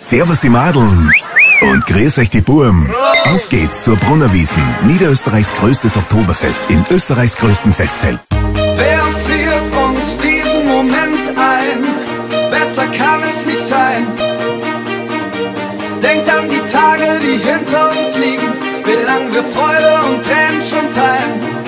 Servus die Madeln und grüß euch die Burm. Auf geht's zur Brunnerwiesen, Niederösterreichs größtes Oktoberfest im Österreichs größten Festzelt. Wer friert uns diesen Moment ein? Besser kann es nicht sein. Denkt an die Tage, die hinter uns liegen, wie lange wir Freude und Tränen schon teilen.